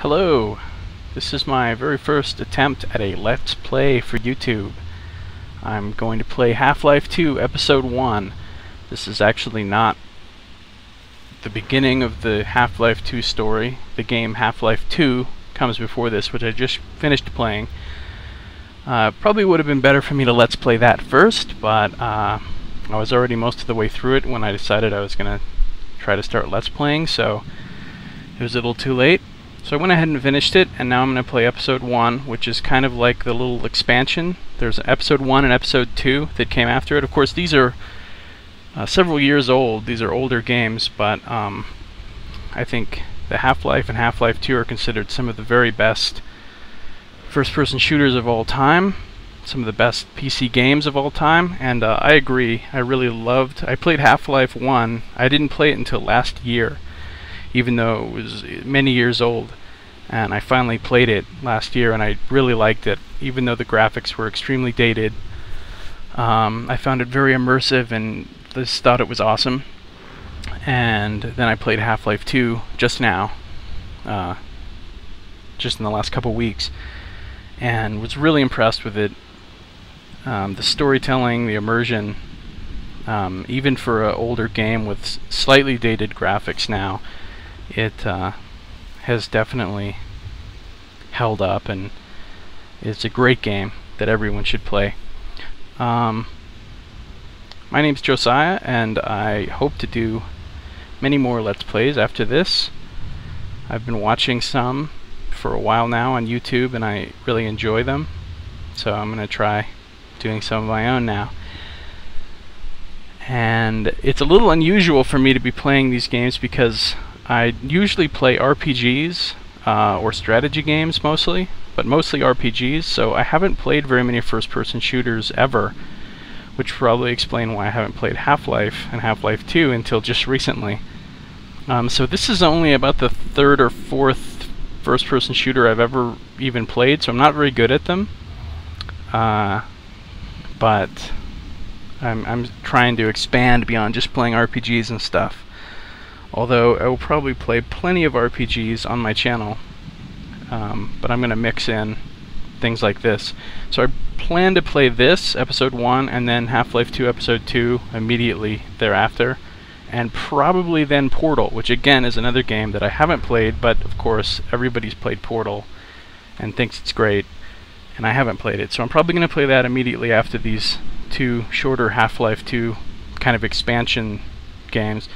Hello! This is my very first attempt at a Let's Play for YouTube. I'm going to play Half-Life 2 Episode 1. This is actually not the beginning of the Half-Life 2 story. The game Half-Life 2 comes before this, which I just finished playing. Uh, probably would have been better for me to Let's Play that first, but uh, I was already most of the way through it when I decided I was going to try to start Let's Playing, so it was a little too late. So I went ahead and finished it, and now I'm going to play episode 1, which is kind of like the little expansion. There's episode 1 and episode 2 that came after it. Of course, these are uh, several years old. These are older games, but um, I think the Half-Life and Half-Life 2 are considered some of the very best first-person shooters of all time. Some of the best PC games of all time, and uh, I agree. I really loved. I played Half-Life 1. I didn't play it until last year even though it was many years old. And I finally played it last year, and I really liked it, even though the graphics were extremely dated. Um, I found it very immersive, and just thought it was awesome. And then I played Half-Life 2 just now, uh, just in the last couple weeks, and was really impressed with it. Um, the storytelling, the immersion, um, even for an older game with slightly dated graphics now, it uh, has definitely held up and it's a great game that everyone should play. Um, my name's Josiah and I hope to do many more Let's Plays after this. I've been watching some for a while now on YouTube and I really enjoy them so I'm going to try doing some of my own now. And it's a little unusual for me to be playing these games because I usually play RPGs uh, or strategy games mostly, but mostly RPGs, so I haven't played very many first-person shooters ever, which probably explain why I haven't played Half-Life and Half-Life 2 until just recently. Um, so this is only about the third or fourth first-person shooter I've ever even played, so I'm not very good at them. Uh, but I'm, I'm trying to expand beyond just playing RPGs and stuff although I will probably play plenty of RPGs on my channel, um, but I'm going to mix in things like this. So I plan to play this, Episode 1, and then Half-Life 2, Episode 2 immediately thereafter, and probably then Portal, which again is another game that I haven't played, but of course everybody's played Portal and thinks it's great, and I haven't played it. So I'm probably going to play that immediately after these two shorter Half-Life 2 kind of expansion games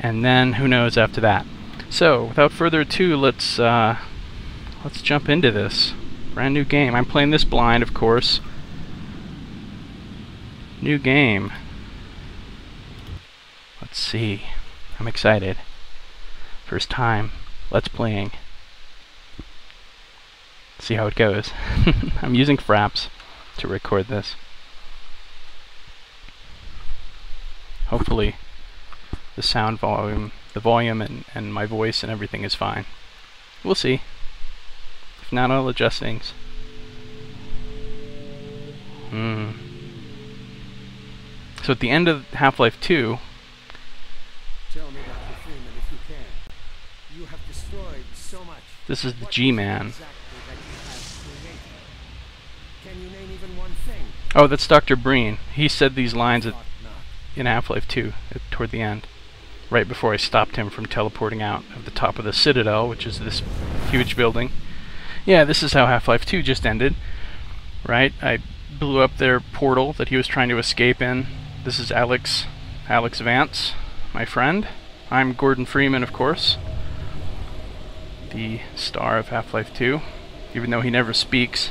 and then who knows after that. So, without further ado, let's uh, let's jump into this brand new game. I'm playing this blind, of course. New game. Let's see. I'm excited. First time. Let's playing. See how it goes. I'm using Fraps to record this. Hopefully the sound volume, the volume and, and my voice and everything is fine. We'll see. If not, I'll adjust things. Hmm. So at the end of Half-Life 2, so this is the G-Man. Oh, that's Dr. Breen. He said these lines at, in Half-Life 2 at, toward the end right before I stopped him from teleporting out of the top of the Citadel, which is this huge building. Yeah, this is how Half-Life 2 just ended, right? I blew up their portal that he was trying to escape in. This is Alyx, Alyx Vance, my friend. I'm Gordon Freeman, of course, the star of Half-Life 2, even though he never speaks.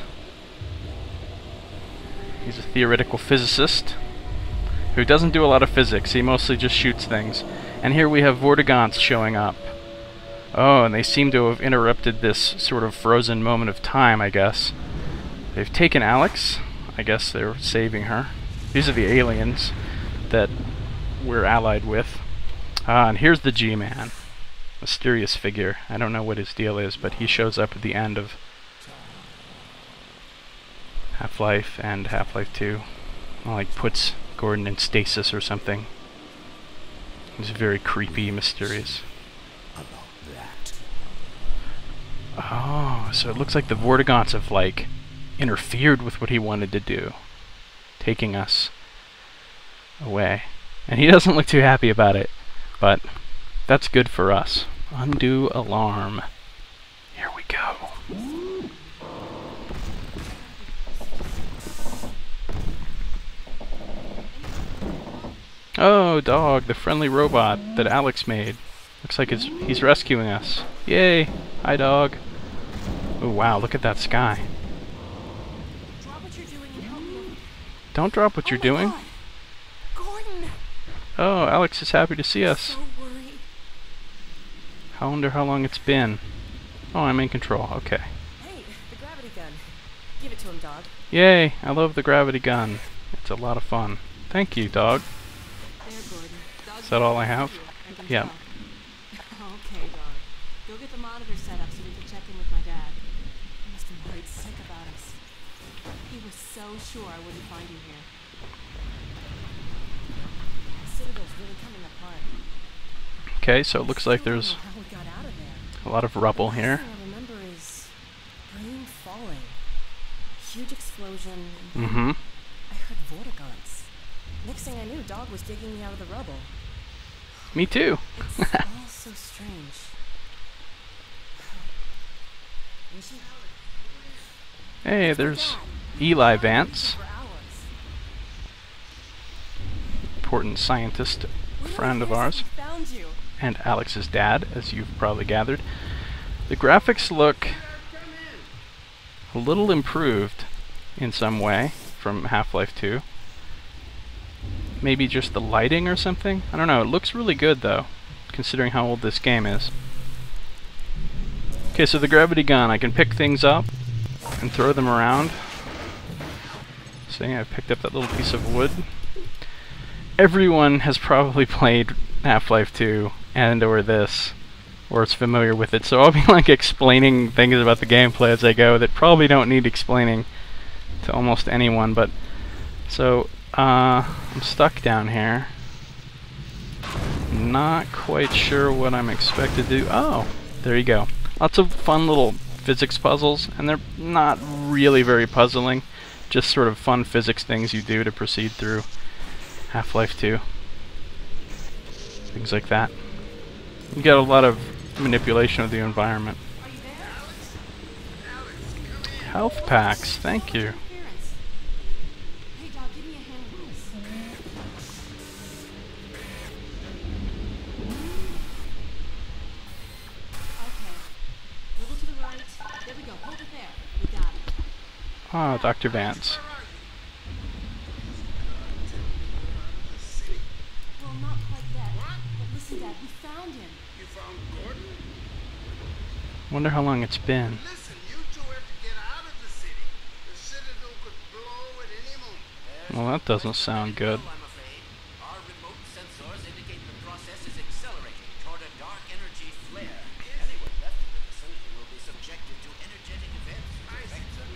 He's a theoretical physicist who doesn't do a lot of physics. He mostly just shoots things. And here we have Vortigaunts showing up. Oh, and they seem to have interrupted this sort of frozen moment of time, I guess. They've taken Alyx. I guess they're saving her. These are the aliens that we're allied with. Ah, and here's the G-Man. Mysterious figure. I don't know what his deal is, but he shows up at the end of Half-Life and Half-Life 2. like puts Gordon in stasis or something. He's very creepy, mysterious. Oh, so it looks like the Vortigaunts have, like, interfered with what he wanted to do. Taking us away. And he doesn't look too happy about it. But that's good for us. Undue alarm. Here we go. Oh, dog, the friendly robot that Alyx made. Looks like he's rescuing us. Yay! Hi, dog. Oh, wow, look at that sky. Don't drop what you're doing. Gordon. Oh, Alyx is happy to see us. So. I wonder how long it's been. Oh, I'm in control. Okay. Hey, the gravity gun. Give it to him, dog. Yay! I love the gravity gun. It's a lot of fun. Thank you, dog. There, Gordon. Dog Is that all I have? I Yeah. tell. okay, dog. Go get the monitor set up so we can check in with my dad. He must have worried sick about us. He was so sure I wouldn't find you here. The Citadel's really coming apart. Okay, so it looks like there's know how we got out of there. a lot of rubble here. I remember is Breen falling. Huge explosion. Mm-hmm. I heard vortigaunts. Next thing I knew, Dog was digging me out of the rubble. Me too. It's all so strange. Hey, there's Eli Vance, important scientist friend of ours, we Found you. and Alyx's dad, as you've probably gathered. The graphics look a little improved in some way from Half-Life 2. Maybe just the lighting or something? I don't know. It looks really good though, considering how old this game is. Okay, so the gravity gun, I can pick things up and throw them around. See, I picked up that little piece of wood. Everyone has probably played Half-Life 2 and or this, or is familiar with it, so I'll be like explaining things about the gameplay as I go that probably don't need explaining to almost anyone, but so uh, I'm stuck down here. Not quite sure what I'm expected to do. Oh, there you go. Lots of fun little physics puzzles, and they're not really very puzzling. Just sort of fun physics things you do to proceed through Half-Life 2. Things like that. You get a lot of manipulation of the environment. Health packs, thank you. Ah, you Dr. Vance. Wonder how long it's been. Well, that doesn't sound good.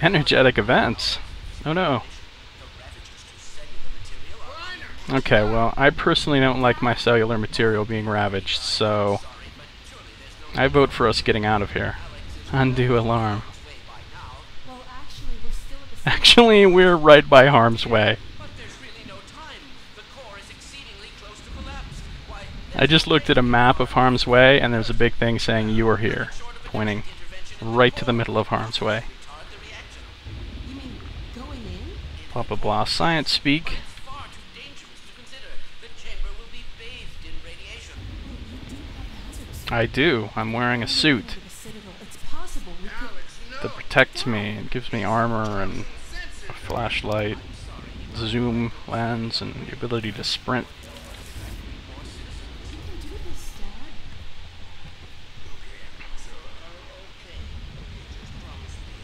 Energetic events. Oh no. Okay, well, I personally don't like my cellular material being ravaged, so I vote for us getting out of here. Undue alarm. actually, we're right by harm's way. I just looked at a map of harm's way, and there's a big thing saying you are here, pointing right to the middle of harm's way. You do Science Speak. I do. I'm wearing a suit that protects me. It gives me armor and a flashlight, zoom lens, and the ability to sprint. You can do this, Dad. So, uh, okay. Okay, just promise me.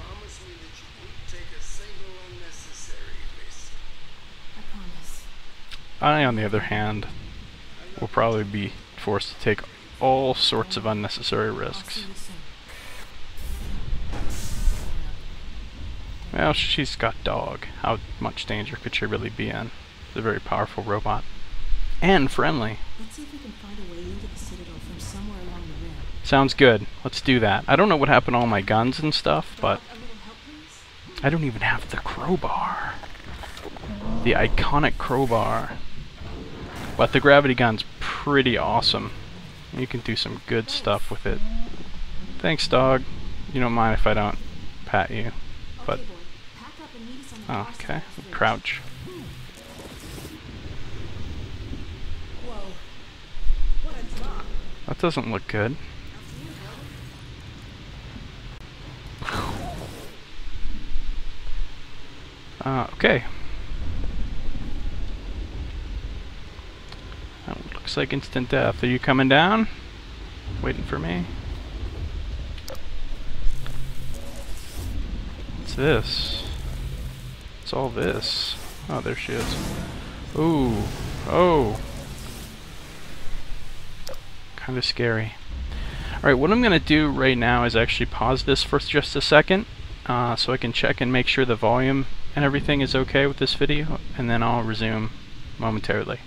Promise me that you won't take a single unnecessary risk. I promise. I, on the other hand, will probably be forced to take all sorts of unnecessary risks. see you soon. Well, she's got dog. How much danger could she really be in? It's a very powerful robot. And friendly. Let's see if we can find a way into the Citadel from somewhere along the rim. Sounds good. Let's do that. I don't know what happened to all my guns and stuff, but Dog, a little help, please? I don't even have the crowbar. The iconic crowbar. But the gravity gun's pretty awesome. You can do some good stuff with it. Thanks, dog. You don't mind if I don't pat you. But oh, okay, crouch. That doesn't look good. Uh, okay. Oh, looks like instant death. Are you coming down? Waiting for me? What's this? What's all this? Oh, there she is. Ooh. Oh. Kind of scary. Alright, what I'm going to do right now is actually pause this for just a second uh, so I can check and make sure the volume and everything is okay with this video, and then I'll resume momentarily.